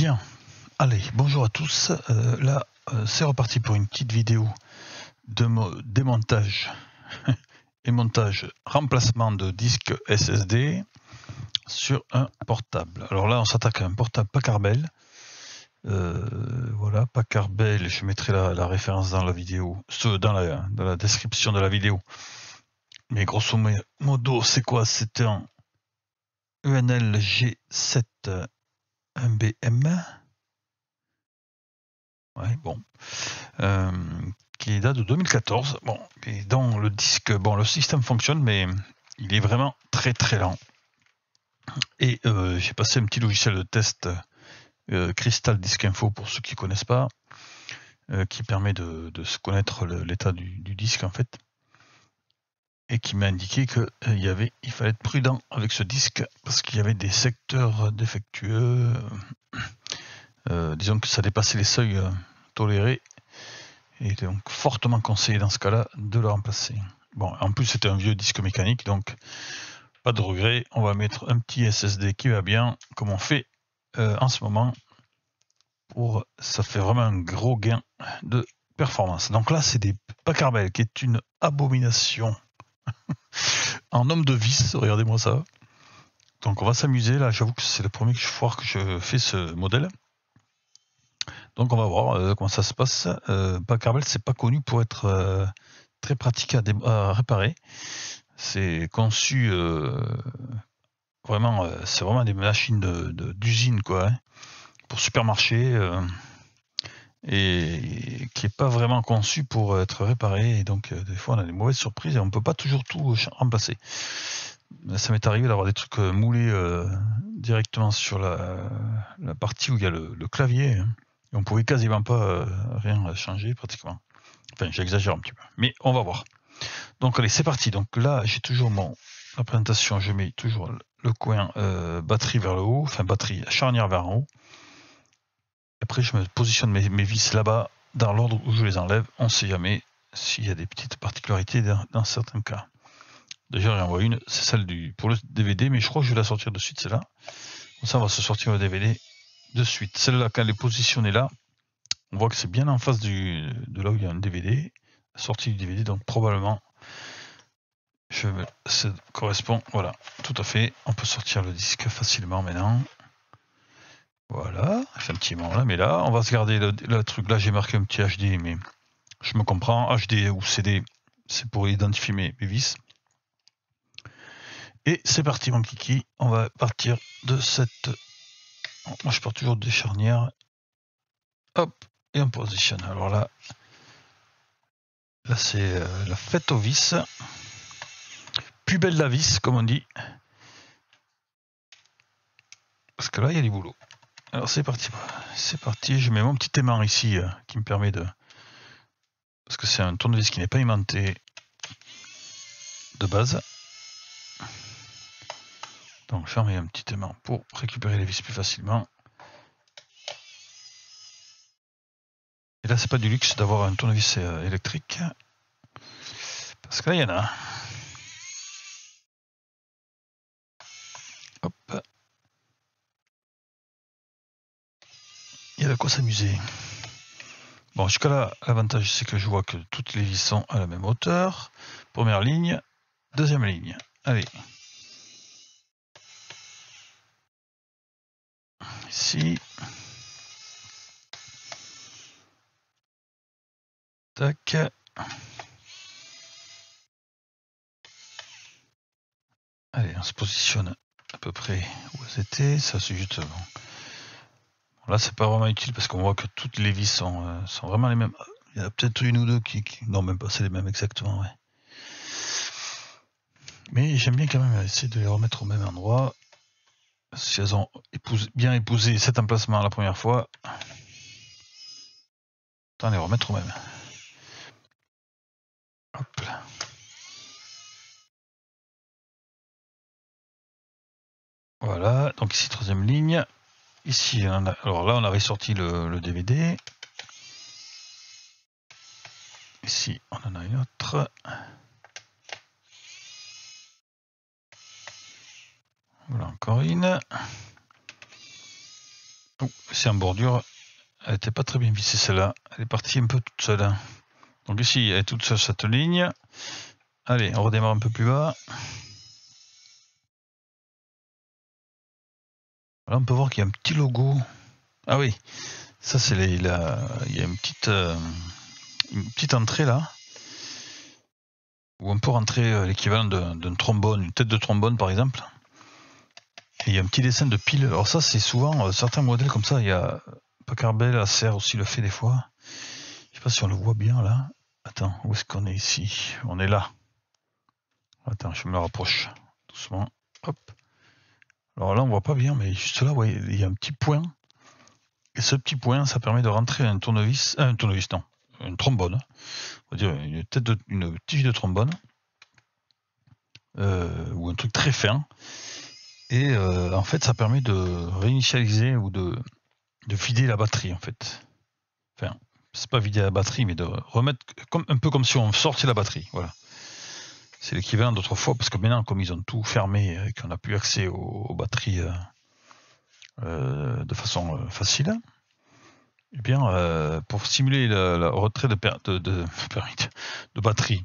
Bien, allez, bonjour à tous. Euh, là, euh, c'est reparti pour une petite vidéo de démontage et montage, remplacement de disque SSD sur un portable. Alors là, on s'attaque à un portable Packard Bell. Euh, voilà, Packard je mettrai la, référence dans la vidéo, la, dans la description de la vidéo. Mais grosso modo, c'est quoi? C'est un UNL G7 1BM. Ouais, bon. Euh, qui date de 2014. Bon, dans le disque, bon, le système fonctionne, mais il est vraiment très très lent. Et euh, j'ai passé un petit logiciel de test euh, Crystal Disk Info pour ceux qui ne connaissent pas, qui permet de, se connaître l'état du, disque en fait et qui m'a indiqué qu'il euh, il fallait être prudent avec ce disque parce qu'il y avait des secteurs défectueux. Euh, disons que ça dépassait les seuils euh, tolérés et donc fortement conseillé dans ce cas-là de le remplacer. Bon, en plus c'était un vieux disque mécanique donc pas de regret. On va mettre un petit SSD qui va bien comme on fait en ce moment pour ça fait vraiment un gros gain de performance. Donc là c'est des Pacarbel qui est une abomination en homme de vis, regardez-moi ça. Donc on va s'amuser, là j'avoue que c'est le premier fois que je fais ce modèle. Donc on va voir euh, comment ça se passe. Euh, Packard c'est pas connu pour être euh, très pratique à, réparer. C'est conçu euh, vraiment, c'est vraiment des machines d'usine de, quoi, hein, pour supermarché et qui est pas vraiment conçu pour être réparé. Et donc, euh, des fois, on a des mauvaises surprises et on peut pas toujours tout remplacer. Ça m'est arrivé d'avoir des trucs euh, moulés euh, directement sur la, partie où il y a le, clavier. Hein. et on pouvait quasiment pas rien changer pratiquement. Enfin, j'exagère un petit peu. Mais on va voir. Donc, allez, c'est parti. Donc là, j'ai toujours mon présentation. Je mets toujours le coin batterie vers le haut, enfin batterie charnière vers en haut. Après, je me positionne mes, vis là-bas, dans l'ordre où je les enlève. On ne sait jamais s'il y a des petites particularités dans, certains cas. Déjà, j'en vois une, c'est celle du pour le DVD, mais je crois que je vais la sortir de suite, celle-là. Ça, on va se sortir le DVD de suite. Celle-là, quand elle est positionnée là, on voit que c'est bien en face du, de là où il y a un DVD, sortie du DVD, donc probablement, ça correspond, voilà, tout à fait. On peut sortir le disque facilement maintenant. Voilà, moment là, mais là, on va se garder le, truc. Là, j'ai marqué un petit HD, mais je me comprends. HD ou CD, c'est pour identifier mes, vis. Et c'est parti, mon kiki. On va partir de cette. Moi, je pars toujours des charnières. Hop, et on positionne. Alors là, là, c'est euh, la fête aux vis. Plus la vis, comme on dit. Parce que là, il y a du boulot. Alors c'est parti, c'est parti, je mets mon petit aimant ici euh, qui me permet de... Parce que c'est un tournevis qui n'est pas aimanté de base. Donc je un petit aimant pour récupérer les vis plus facilement. Et là c'est pas du luxe d'avoir un tournevis euh, électrique. Parce que là il y en a. quoi s'amuser. Bon, jusqu'à là, l'avantage, c'est que je vois que toutes les vis sont à la même hauteur. Première ligne, deuxième ligne. Allez. Ici. Tac. Allez, on se positionne à peu près où c'était. Ça, c'est juste... Là, c'est pas vraiment utile parce qu'on voit que toutes les vis sont, euh, sont vraiment les mêmes. Il y a peut-être une ou deux qui, Non, même pas, c'est les mêmes exactement, ouais. Mais j'aime bien quand même essayer de les remettre au même endroit. Si elles ont bien épousé cet emplacement la première fois, autant les remettre au même. Hop là. Voilà, donc ici troisième ligne. Ici, alors là, on avait sorti le, DVD. Ici, on en a une autre. Voilà encore une. Oh, c'est en bordure. Elle n'était pas très bien vissée celle-là. Elle est partie un peu toute seule. Donc ici, elle est toute seule cette ligne. Allez, on redémarre un peu plus bas. Là, on peut voir qu'il y a un petit logo. Ah oui, ça c'est les, il y a une petite, euh, une petite entrée là où on peut rentrer euh, l'équivalent d'un trombone, une tête de trombone par exemple. Et il y a un petit dessin de pile. Alors ça c'est souvent euh, certains modèles comme ça. Il y a Packard Bell, Acer aussi le fait des fois. Je sais pas si on le voit bien là. Attends, où est-ce qu'on est ici? On est là. Attends, je me rapproche doucement. Hop. Alors là on voit pas bien, mais juste là, voyez, il y a un petit point. Et ce petit point, ça permet de rentrer un tournevis, euh, un tournevis non, une trombone, on va dire une tête de, une tige de trombone, euh, ou un truc très fin. Et euh, en fait, ça permet de réinitialiser ou de, de vider la batterie, en fait. Enfin, c'est pas vider la batterie, mais de remettre un peu comme si on sortait la batterie. Voilà. C'est l'équivalent d'autrefois, parce que maintenant, comme ils ont tout fermé et qu'on n'a plus accès aux, batteries euh, de façon facile, eh bien, euh, pour simuler le, retrait de, de, de, batterie,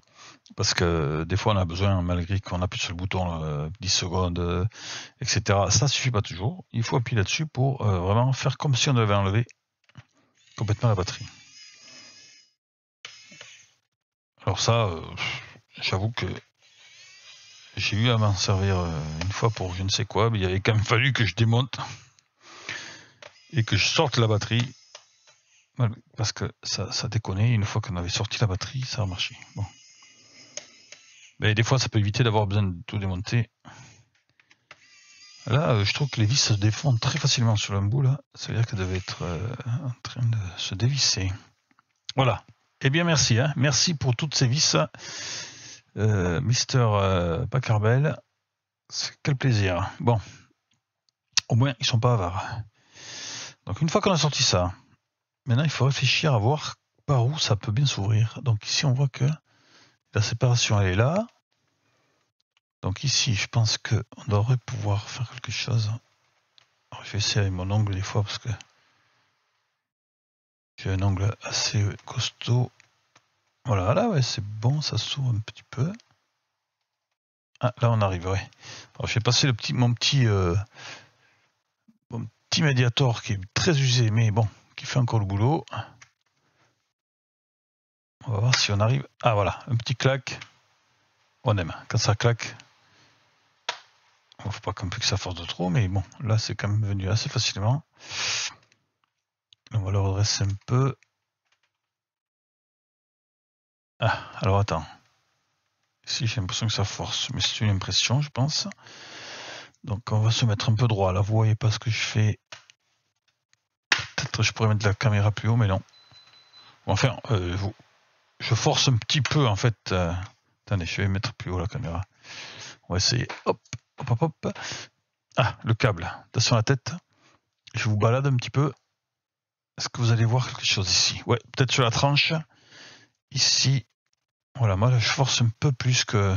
parce que des fois on a besoin, malgré qu'on appuie sur le bouton 10 secondes, euh, etc. Ça suffit pas toujours. Il faut appuyer là-dessus pour euh, vraiment faire comme si on avait enlevé complètement la batterie. Alors ça, j'avoue que j'ai eu à m'en servir une fois pour je ne sais quoi, mais il avait quand même fallu que je démonte et que je sorte la batterie parce que ça, déconnait, une fois qu'on avait sorti la batterie, ça a marché. Bon. Mais des fois, ça peut éviter d'avoir besoin de tout démonter. Là, euh, je trouve que les vis se défendent très facilement sur l'embout, là. Ça veut dire qu'elle devait être euh, en train de se dévisser. Voilà. Eh bien, merci. Hein. Merci pour toutes ces vis. Euh, Mister euh, Pacarbel. Quel plaisir. Bon. Au moins, ils sont pas avares. Donc, une fois qu'on a sorti ça, Maintenant, il faut réfléchir à voir par où ça peut bien s'ouvrir. Donc ici, on voit que la séparation, elle est là. Donc ici, je pense qu'on devrait pouvoir faire quelque chose. je vais essayer avec mon ongle des fois parce que j'ai un angle assez costaud. Voilà, là, ouais, c'est bon, ça s'ouvre un petit peu. Ah, là, on arriverait. Alors, je vais passer le petit, mon petit, euh, mon petit médiator qui est très usé, mais bon, qui fait encore le boulot. On va voir si on arrive. Ah voilà, un petit claque. On aime. Quand ça claque, ne faut pas qu'on que ça force de trop, mais bon, là c'est quand même venu assez facilement. On va le redresser un peu. Ah, alors attends. Ici j'ai l'impression que ça force, mais c'est une impression je pense. Donc on va se mettre un peu droit là, vous voyez pas ce que je fais je pourrais mettre la caméra plus haut, mais non. Enfin, euh, je force un petit peu en fait. Euh, attendez, je vais mettre plus haut la caméra. On va essayer. Hop, hop, hop, hop. Ah, le câble. Attention à la tête. Je vous balade un petit peu. Est-ce que vous allez voir quelque chose ici? Ouais, peut-être sur la tranche. Ici. Voilà, moi je force un peu plus que,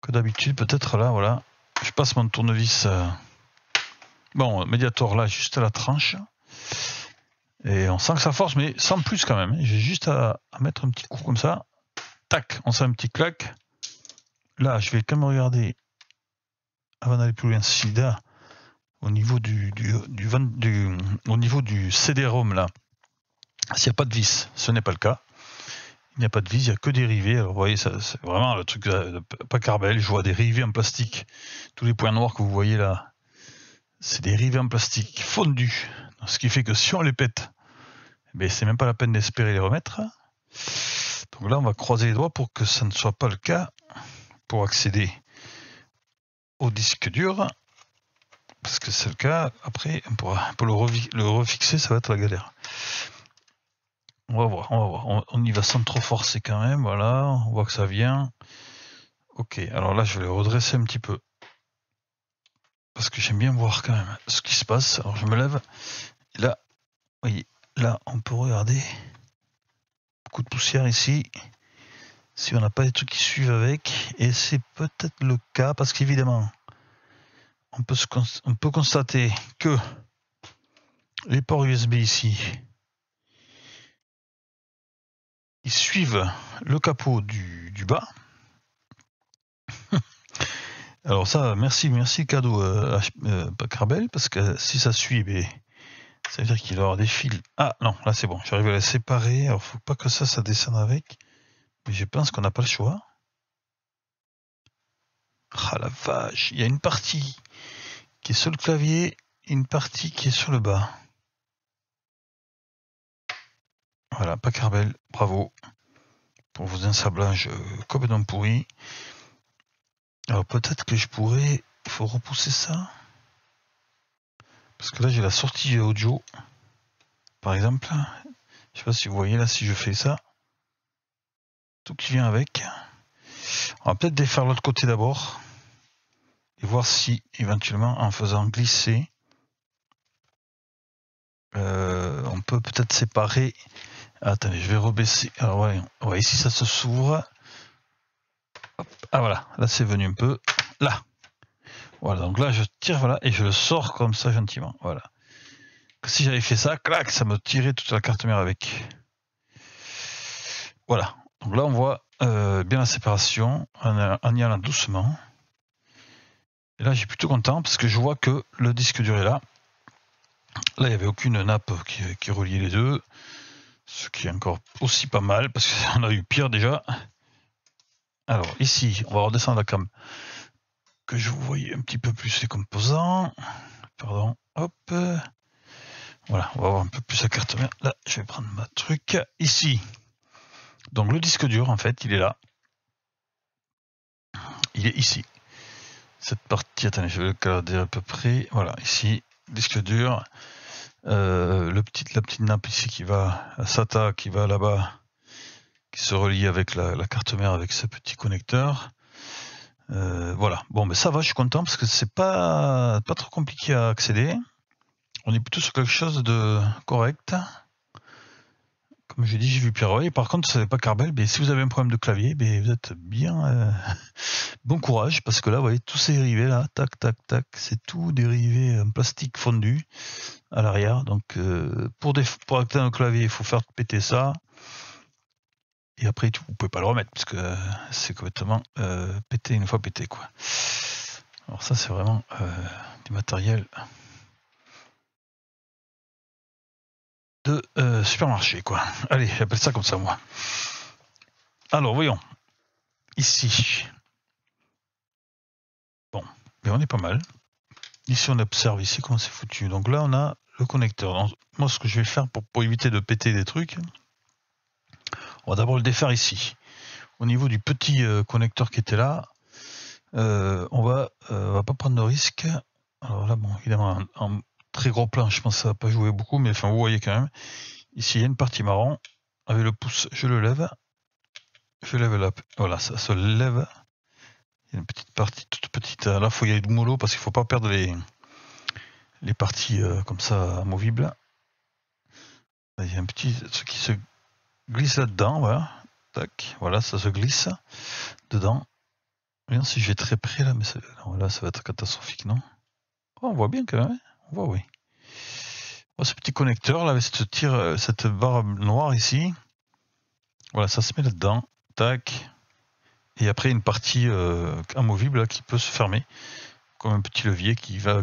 que d'habitude. Peut-être là, voilà. Je passe mon tournevis. Euh, bon, médiator là, juste à la tranche. Et on sent que ça force, mais sans plus quand même. J'ai juste à, mettre un petit coup comme ça. Tac, on sent un petit claque. Là, je vais quand même regarder, avant d'aller plus loin, si là, au niveau du, du, du, au niveau du CD-ROM, là, s'il n'y a pas de vis, ce n'est pas le cas. Il n'y a pas de vis, il n'y a que des rivets. Alors, vous voyez, c'est vraiment le truc de, pas carbel. Je vois des rivets en plastique. Tous les points noirs que vous voyez là, c'est des rivets en plastique fondus. Ce qui fait que si on les pète, ben c'est même pas la peine d'espérer les remettre. Donc là, on va croiser les doigts pour que ça ne soit pas le cas pour accéder au disque dur. Parce que c'est le cas, après, pour, le, refixer, ça va être la galère. On va voir, on va voir. On, y va sans trop forcer quand même. Voilà, on voit que ça vient. Ok, alors là, je vais le redresser un petit peu parce que j'aime bien voir quand même ce qui se passe. Alors je me lève, là, oui, là on peut regarder. Beaucoup de poussière ici. Si on n'a pas des trucs qui suivent avec, et c'est peut-être le cas, parce qu'évidemment, on peut constater que les ports USB ici, suivent le capot du, bas. Alors ça, merci, merci cadeau euh, euh Carbel, parce que si ça suit, ben, ça veut dire qu'il avoir des fils. Ah non, là c'est bon, j'arrive à les séparer. Alors faut pas que ça, ça descende avec. Mais je pense qu'on n'a pas le choix. Ah la vache, il y a une partie qui est sur le clavier une partie qui est sur le bas. Voilà, pas Carbel, bravo pour vos ensablages euh, complètement pourris. Alors peut-être que je pourrais... Il faut repousser ça. Parce que là j'ai la sortie audio. Par exemple. Je sais pas si vous voyez là si je fais ça. Tout qui vient avec. On va peut-être défaire l'autre côté d'abord. Et voir si éventuellement en faisant glisser. Euh, on peut peut-être séparer. Attendez, je vais rebaisser. Alors ouais, ici ça se s'ouvre. Ah voilà, là c'est venu un peu. Là. Voilà, donc là je tire voilà et je le sors comme ça gentiment. Voilà. Si j'avais fait ça, clac, ça me tirait toute la carte mère avec. Voilà. Donc là on voit euh, bien la séparation en, y allant doucement. Et là j'ai plutôt content parce que je vois que le disque dur est là. Là il n'y avait aucune nappe qui reliait les deux. Ce qui est encore aussi pas mal parce qu'on a eu pire déjà. Alors ici, on va redescendre la cam. Que je vous voyais un petit peu plus les composants. Pardon, hop. Voilà, on va voir un peu plus la carte mère. Là, je vais prendre ma truc. Ici. Donc le disque dur, en fait, il est là. Il est ici. Cette partie, attendez, je vais le cadrer à peu près. Voilà, ici, disque dur. Euh, le petit, la petite nappe ici qui va à SATA, qui va là-bas qui se relie avec la, carte mère avec ce petit connecteur. Euh, voilà. Bon, mais ça va, je suis content parce que c'est pas pas trop compliqué à accéder. On est plutôt sur quelque chose de correct. Comme j'ai dit, j'ai vu Pierre Et par contre, c'est pas Carbel. Mais si vous avez un problème de clavier, mais vous êtes bien. Euh, bon courage parce que là, vous voyez, tous ces dérivés là, tac, tac, tac, c'est tout dérivé en plastique fondu à l'arrière. Donc, euh, pour, pour activer un clavier, il faut faire péter ça. Et après, vous pouvez pas le remettre parce que c'est complètement euh, pété une fois pété quoi. Alors ça, c'est vraiment euh, du matériel de supermarché quoi. Allez, j'appelle ça comme ça moi. Alors voyons. Ici. Bon, mais on est pas mal. Ici, on observe ici comment c'est foutu. Donc là, on a le connecteur. moi, ce que je vais faire pour, éviter de péter des trucs, on va d'abord le défaire ici. Au niveau du petit euh, connecteur qui était là, euh, on va, euh, va pas prendre de risque. Alors là, bon, évidemment, en, très gros plan, je pense que ça va pas jouer beaucoup, mais enfin, vous voyez quand même. Ici, il y a une partie marron. Avec le pouce, je le lève. Je lève là. Voilà, ça se lève. Il y a une petite partie toute petite. Là, faut y aller de mollo parce qu'il faut pas perdre les, les parties comme ça amovibles. Il y a un petit ce qui se glisse là-dedans, voilà. Tac, voilà, ça se glisse dedans. Si je vais très près là, mais là, ça va être catastrophique, non? Oh, On voit bien quand même, hein. on voit, oui. Oh, ce petit connecteur là, avec cette, cette barre noire ici. Voilà, ça se met là-dedans. Tac. Et après, une partie euh, amovible qui peut se fermer, comme un petit levier qui va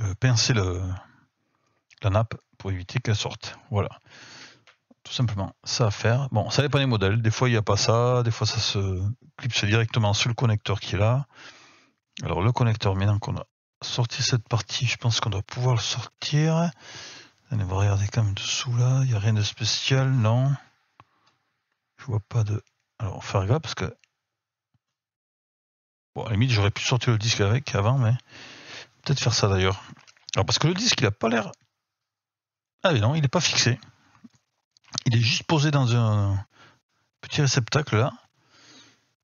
euh, pincer la nappe pour éviter qu'elle sorte. Voilà tout simplement. Ça à faire. Bon, ça dépend des modèles. Des fois, il n'y a pas ça. Des fois, ça se clipse directement sur le connecteur qui est là. Alors, le connecteur, maintenant qu'on a sorti cette partie, je pense qu'on doit pouvoir le sortir. On va regarder quand même dessous là. Il n'y a rien de spécial, non. Je vois pas de. Alors, faire gaffe parce que. Bon, à la limite, j'aurais pu sortir le disque avec avant, mais peut-être faire ça d'ailleurs. Alors, parce que le disque, il a pas l'air. Ah, mais non, il n'est pas fixé. Il est juste posé dans un petit réceptacle là.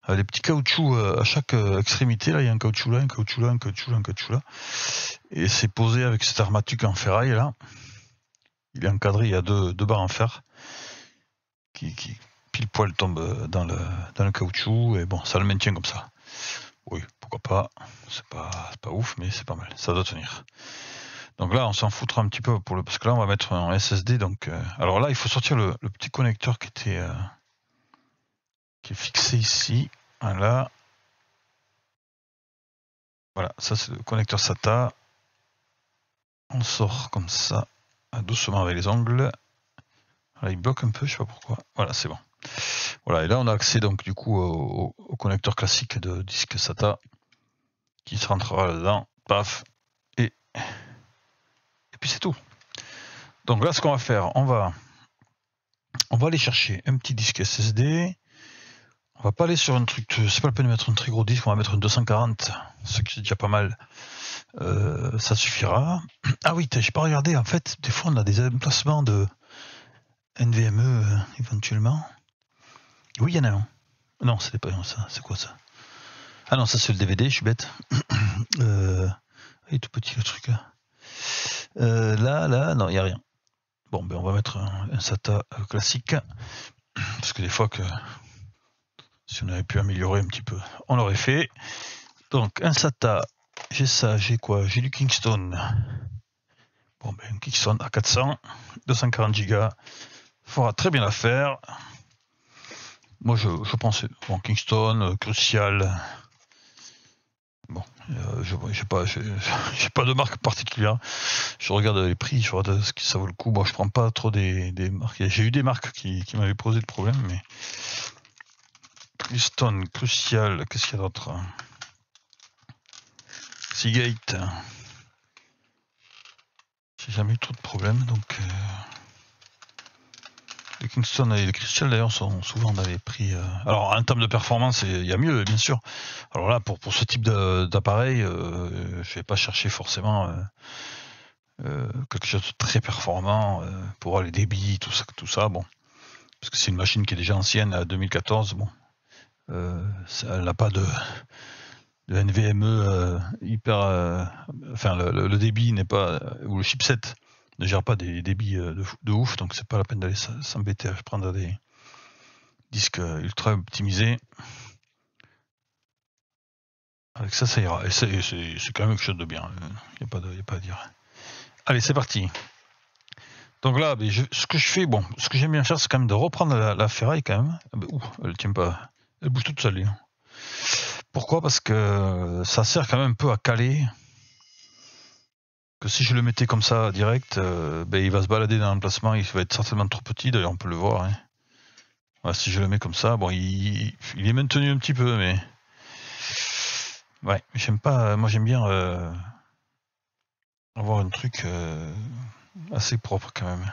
Avec des petits caoutchoucs euh, à chaque euh, extrémité. Là, il y a un caoutchouc là, un caoutchouc là, un caoutchouc là, un caoutchouc. Et c'est posé avec cette armature en ferraille là. Il est encadré, il y a deux, barres en fer qui, pile poil tombent dans le, dans le caoutchouc. Et bon, ça le maintient comme ça. Oui, pourquoi pas. C'est pas, pas ouf, mais c'est pas mal. Ça doit tenir. Donc là, on s'en foutra un petit peu pour le parce que là, on va mettre un SSD. Donc, euh, alors là, il faut sortir le, petit connecteur qui était euh, qui est fixé ici. Voilà. Voilà, ça c'est le connecteur SATA. On sort comme ça, doucement avec les ongles. il bloque un peu, je sais pas pourquoi. Voilà, c'est bon. Voilà, et là on a accès donc du coup au, connecteur classique de disque SATA qui se rentrera là-dedans. Paf, c'est tout. Donc là, ce qu'on va faire, on va, on va aller chercher un petit disque SSD. On va pas aller sur un truc, c'est pas la peine de mettre un très gros disque, on va mettre un 240, ce qui est déjà pas mal. Euh, ça suffira. Ah oui, j'ai pas regardé, en fait, des fois on a des emplacements de NVMe euh, éventuellement. Oui, il y en a un. Non, c'est pas ça, c'est quoi ça? Ah non, ça c'est le DVD, je suis bête. euh, il est tout petit le truc là. Euh, là, non, il n'y a rien. Bon, ben on va mettre un, SATA euh, classique. Parce que des fois que si on avait pu améliorer un petit peu, on l'aurait fait. Donc un SATA, j'ai ça, j'ai quoi? J'ai du Kingston. Bon ben un Kingston à 400, 240 Go. Faudra très bien la faire. Moi je, je pense bon Kingston, euh, Crucial, Bon, euh, je n'ai pas, pas de marque particulière. Je regarde les prix, je regarde ce qui ça vaut le coup. Bon, je prends pas trop des, marques. J'ai eu des marques qui, m'avaient posé de problème, mais Criston, Crucial, qu'est-ce qu'il y a d'autre? Seagate. J'ai jamais eu trop de problèmes, donc. Euh, Kingston et Crystal d'ailleurs sont souvent dans les prix. Euh, alors en termes de performance, il y a mieux bien sûr. Alors là pour, ce type d'appareil, euh, je vais pas chercher forcément euh, quelque chose de très performant pour les débits, tout ça, tout ça. Parce que c'est une machine qui est déjà ancienne à 2014. Bon, elle n'a pas de, NVMe hyper. enfin le débit n'est pas ou le chipset ne gère pas des débits euh, de, ouf, donc c'est pas la peine d'aller s'embêter à prendre des disques euh, ultra optimisés. Avec ça, ça ira. Et c'est quand même quelque chose de bien. Il n'y a, pas a pas à dire. Allez, c'est parti. Donc là, ben, ce que je fais, bon, ce que j'aime bien faire, c'est quand même de reprendre la, ferraille quand même. Ah ben, elle tient pas. Elle bouge toute seule. Pourquoi? Parce que ça sert quand même un peu à caler si je le mettais comme ça direct, euh, ben, il va se balader dans l'emplacement, il va être certainement trop petit, d'ailleurs on peut le voir. Hein. si je le mets comme ça, bon, il, est maintenu un petit peu, mais ouais, j'aime pas. Moi j'aime bien euh, avoir un truc euh, assez propre quand même.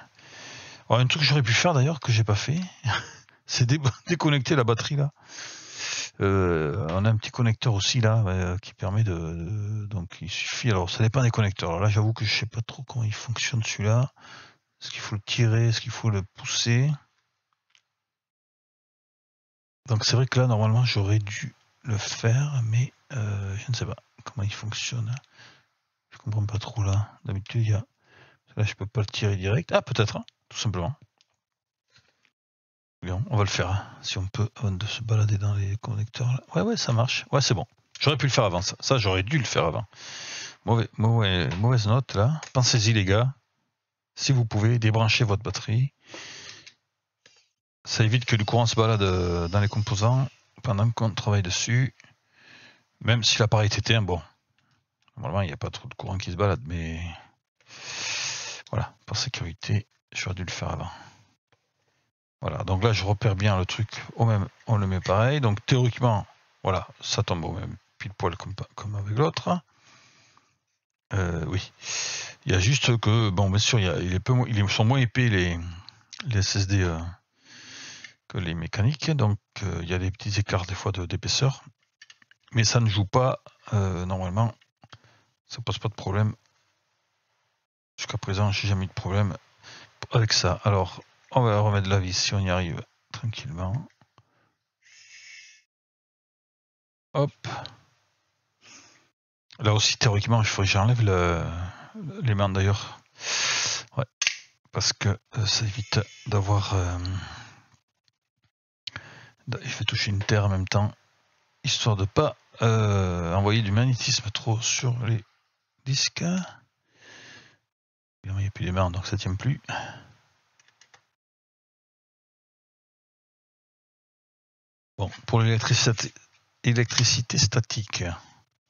un truc que j'aurais pu faire d'ailleurs que j'ai pas fait, c'est déconnecter la batterie là. Euh, on a un petit connecteur aussi là euh, qui permet de, donc il suffit. Alors ça dépend des connecteurs. Là j'avoue que je sais pas trop comment il fonctionne celui-là. Est-ce qu'il faut le tirer? Est-ce qu'il faut le pousser? Donc c'est vrai que là normalement j'aurais dû le faire mais euh, je ne sais pas comment il fonctionne. Je comprends pas trop là. D'habitude il y a là je peux pas le tirer direct. Ah peut-être hein, tout simplement on va le faire, hein, si on peut, avant de se balader dans les connecteurs. Là. Ouais, ouais, ça marche. Ouais, c'est bon. J'aurais pu le faire avant ça. Ça, j'aurais dû le faire avant. mauvaise note, là. Pensez-y, les gars. Si vous pouvez, débrancher votre batterie. Ça évite que le courant se balade euh, dans les composants pendant qu'on travaille dessus. Même si l'appareil est éteint, bon. Normalement, il n'y a pas trop de courant qui se balade, mais... Voilà, par sécurité, j'aurais dû le faire avant. Voilà, donc là je repère bien le truc au même, on le met pareil. Donc théoriquement, voilà, ça tombe au même pile poil comme, comme avec l'autre. Euh, oui. Il y a juste que, bon, bien sûr, il, est peu, ils sont moins épais les, les SSD euh, que les mécaniques, donc euh, il y a des petits écarts des fois d'épaisseur, mais ça ne joue pas normalement, ça pose pas de problème. Jusqu'à présent, j'ai jamais eu de problème avec ça. Alors, on va remettre la vis si on y arrive tranquillement. Hop. Là aussi, théoriquement, il faut que j'enlève le, l'aimant d'ailleurs. Ouais. Parce que euh, ça évite d'avoir. Euh, je vais toucher une terre en même temps. Histoire de pas euh, envoyer du magnétisme trop sur les disques. Il n'y a plus les mains, donc ça tient plus. Pour l'électricité électricité statique,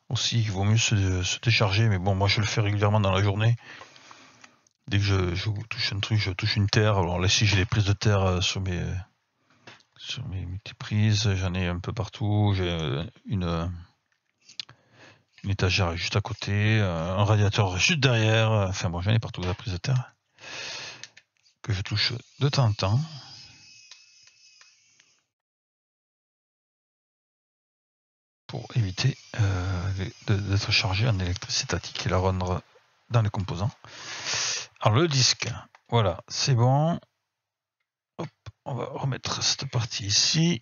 aussi, il vaut mieux se, décharger, mais bon, moi je le fais régulièrement dans la journée. Dès que je, touche un truc, je touche une terre. Alors là, si j'ai les prises de terre euh, sur mes, sur mes multiprises, j'en ai un peu partout. J'ai euh, une, une étagère juste à côté, euh, un radiateur juste derrière. Enfin bon, j'en ai partout la prise de terre que je touche de temps en temps. Pour éviter euh, d'être chargé en électricité statique et la rendre dans les composants. Alors le disque, voilà, c'est bon. Hop, on va remettre cette partie ici.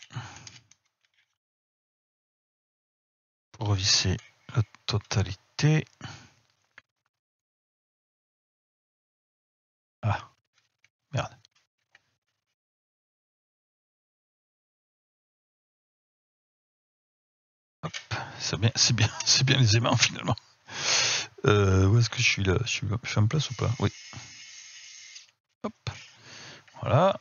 Pour revisser la totalité. Ah, merde. C'est bien, c'est bien, c'est bien les aimants finalement. Euh, où est-ce que je suis là? Je suis, en place ou pas? Oui. Hop. Voilà.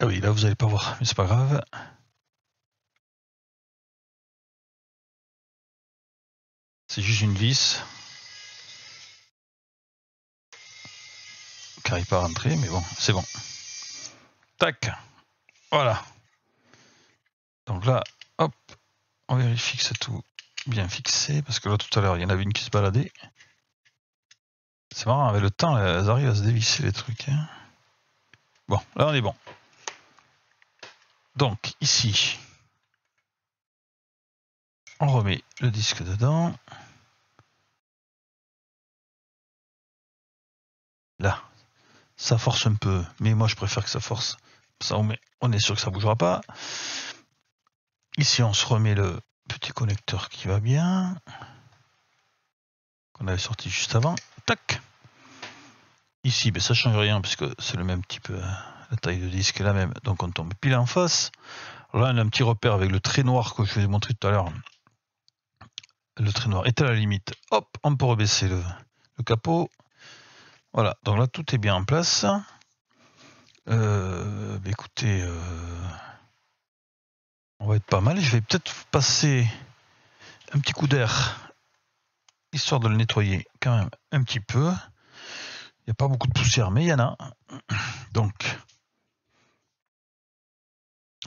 Ah oui, là vous n'allez pas voir, mais c'est pas grave. C'est juste une vis. Car il pas rentrer, mais bon, c'est bon. Tac. Voilà. Donc là, hop, on vérifie que c'est tout bien fixé, parce que là tout à l'heure, il y en avait une qui se baladait. C'est marrant, avec le temps, elles arrivent à se dévisser les trucs. Hein. Bon, là on est bon. Donc ici, on remet le disque dedans. Là, ça force un peu, mais moi je préfère que ça force. Ça, on est sûr que ça bougera pas. Ici, on se remet le petit connecteur qui va bien, qu'on avait sorti juste avant. Tac. Ici, ben, ça change rien puisque c'est le même type, euh, la taille de disque est la même. Donc on tombe pile en face. Là, on a un petit repère avec le trait noir que je vous ai montré tout à l'heure. Le trait noir est à la limite. Hop, on peut rebaisser le capot. Voilà, donc là tout est bien en place. Euh, bah, écoutez, euh, on va être pas mal. Je vais peut-être passer un petit coup d'air, histoire de le nettoyer quand même un petit peu. Il n'y a pas beaucoup de poussière, mais il y en a. Donc,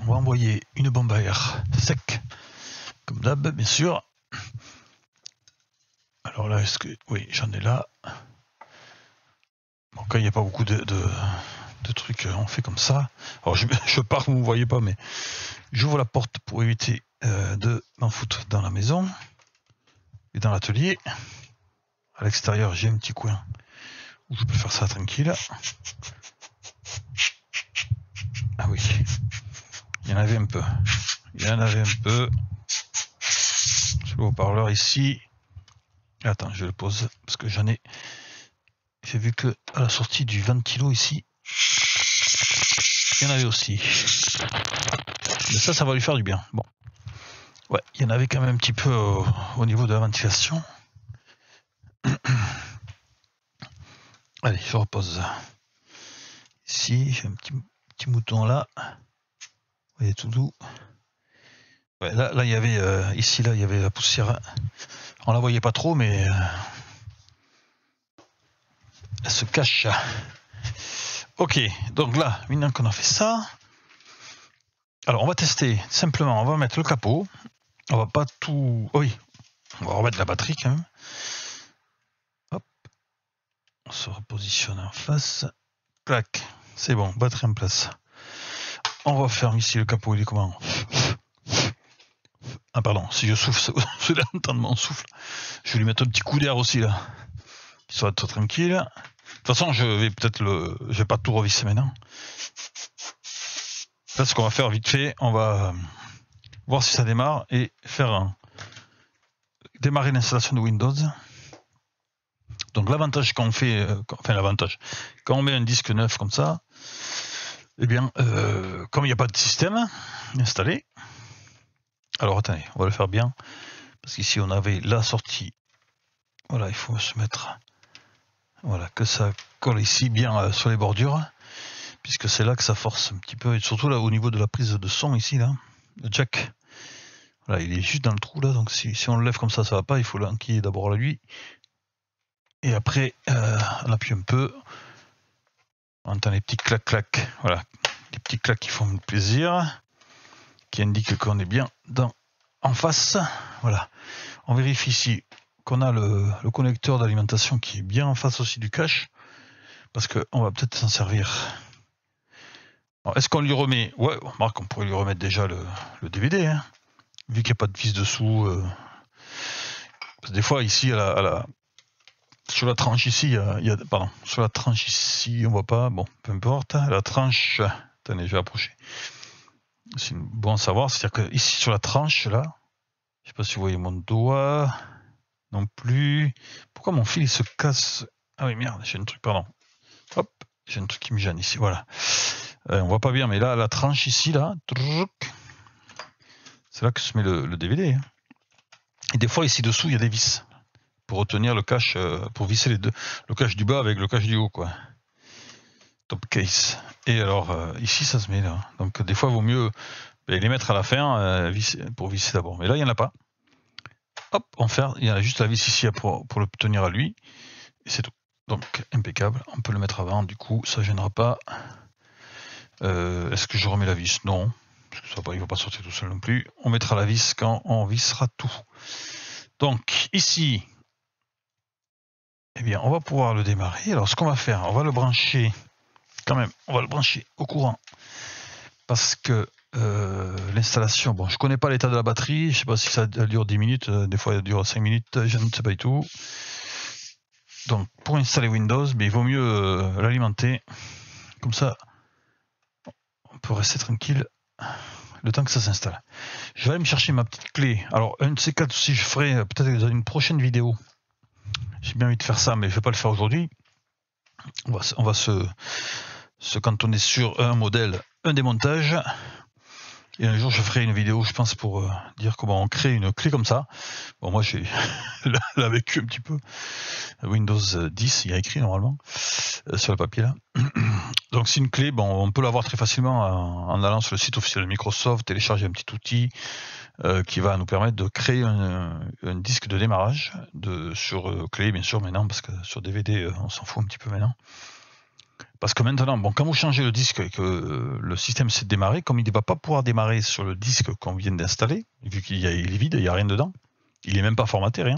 on va envoyer une bombe à air sec, comme d'hab, bien sûr. Alors là, est-ce que... Oui, j'en ai là. Bon, quand il n'y a pas beaucoup de, trucs, euh, on fait comme ça. Alors je, pars, vous ne voyez pas, mais j'ouvre la porte pour éviter euh, de m'en foutre dans la maison et dans l'atelier. À l'extérieur, j'ai un petit coin où je peux faire ça tranquille. Ah oui, il y en avait un peu. Il y en avait un peu. le haut-parleur ici. Attends, je le pose parce que j'en ai j'ai vu que à la sortie du ventilo ici, il y en avait aussi. Mais ça, ça va lui faire du bien. Bon. Ouais, il y en avait quand même un petit peu au, niveau de la ventilation. Allez, je repose. Ici, j'ai un petit, petit mouton là. Vous voyez tout doux. Ouais, là, là, il y avait, euh, ici, là, il y avait la poussière. On la voyait pas trop, mais euh, elle se cache. Ok, donc là, maintenant qu'on a fait ça, alors on va tester simplement, on va mettre le capot, on va pas tout... Oh oui, on va remettre la batterie quand même. Hop, on se repositionne en face. Clac, c'est bon, batterie en place. On va faire ici le capot, il est comment? Ah pardon, si je souffle, je vais entendre mon souffle. Je vais lui mettre un petit coup d'air aussi là. Qu'il soit tranquille. De toute façon, je vais peut-être le, je vais pas tout revisser maintenant. Là, ce qu'on va faire vite fait, on va voir si ça démarre et faire démarrer l'installation de Windows. Donc l'avantage quand on fait, euh, enfin l'avantage, quand on met un disque neuf comme ça, eh bien, euh, comme il n'y a pas de système installé, Alors attendez, on va le faire bien. Parce qu'ici on avait la sortie. Voilà, il faut se mettre. Voilà, que ça colle ici bien euh, sur les bordures. Puisque c'est là que ça force un petit peu. Et surtout là au niveau de la prise de son ici, là. Le jack. Voilà, il est juste dans le trou là. Donc si, on le lève comme ça, ça va pas. Il faut l'enquiller d'abord à lui. Et après, euh, on appuie un peu. On entend les petits clac-clac. Voilà, les petits clacs qui font plaisir. Qui indiquent qu'on est bien dans en face. Voilà. On vérifie ici qu'on a le, connecteur d'alimentation qui est bien en face aussi du cache. Parce qu'on va peut-être s'en servir. Est-ce qu'on lui remet Ouais, remarque, on pourrait lui remettre déjà le, DVD, hein. vu qu'il n'y a pas de vis dessous. Euh. des fois, ici, à la, sur la tranche ici, il y, a, pardon, sur la tranche ici, on voit pas. Bon, peu importe. Hein. La tranche, attendez, je vais approcher. C'est bon à savoir, c'est-à-dire que ici sur la tranche là, je sais pas si vous voyez mon doigt, non plus. Pourquoi mon fil se casse? Ah oui merde, j'ai un truc, pardon. Hop, j'ai un truc qui me gêne ici, voilà. Euh, on voit pas bien, mais là, la tranche ici, là, c'est là que se met le, DVD. Hein. Et des fois, ici dessous, il y a des vis pour retenir le cache, euh, pour visser les deux, le cache du bas avec le cache du haut, quoi. Top case. Et alors, euh, ici, ça se met là. Donc, des fois, il vaut mieux ben, les mettre à la fin pour visser d'abord. Mais là, il n'y en a pas. Hop, on fait, il y a juste la vis ici pour, pour le tenir à lui. Et c'est tout. Donc, impeccable. On peut le mettre avant, du coup, ça gênera pas. Euh, est-ce que je remets la vis? Non, parce que ça va, il ne va pas sortir tout seul non plus. On mettra la vis quand on vissera tout. Donc ici, eh bien, on va pouvoir le démarrer. Alors ce qu'on va faire, on va le brancher, quand même, on va le brancher au courant. Parce que euh, l'installation, bon, je connais pas l'état de la batterie, je sais pas si ça dure 10 minutes, euh, des fois ça dure 5 minutes, je ne sais pas du tout. Donc pour installer Windows, mais il vaut mieux l'alimenter. Comme ça, on peut rester tranquille le temps que ça s'installe. Je vais aller me chercher ma petite clé. Alors, un de ces quatre aussi, je ferai euh, peut-être dans une prochaine vidéo. J'ai bien envie de faire ça, mais je ne vais pas le faire aujourd'hui. On va, se cantonner sur un modèle, un démontage. Et un jour, je ferai une vidéo, je pense, pour euh, dire comment on crée une clé comme ça. Bon, moi, j'ai l'a vécu un petit peu. Windows 10, il y a écrit normalement euh, sur le papier là. Donc, c'est une clé. Bon, on peut l'avoir très facilement en, allant sur le site officiel de Microsoft, télécharger un petit outil euh, qui va nous permettre de créer un, disque de démarrage de sur clé, bien sûr, maintenant, parce que sur DVD, on s'en fout un petit peu maintenant. Parce que maintenant, bon, quand vous changez le disque et que euh, le système s'est démarré, comme il ne va pas pouvoir démarrer sur le disque qu'on vient d'installer, vu qu'il est vide, il n'y a rien dedans, il n'est même pas formaté, rien.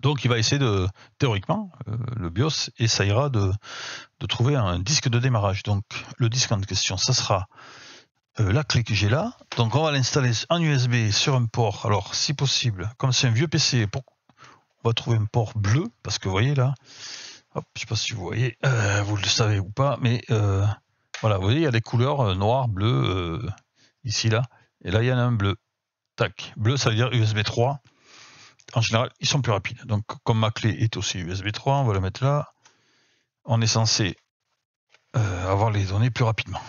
Donc il va essayer de, théoriquement, euh, le BIOS essayera de, trouver un disque de démarrage. Donc le disque en question, ça sera euh, la clé que j'ai là. Donc on va l'installer en USB sur un port. Alors si possible, comme c'est un vieux PC, on va trouver un port bleu, parce que vous voyez là, Hop, je sais pas si vous voyez, euh, vous le savez ou pas, mais euh, voilà, vous voyez, il y a des couleurs euh, noir, bleu, ici, là, et là, il y en a un bleu. Tac, bleu, ça veut dire USB 3. En général, ils sont plus rapides. Donc, comme ma clé est aussi USB 3, on va la mettre là. On est censé avoir les données plus rapidement.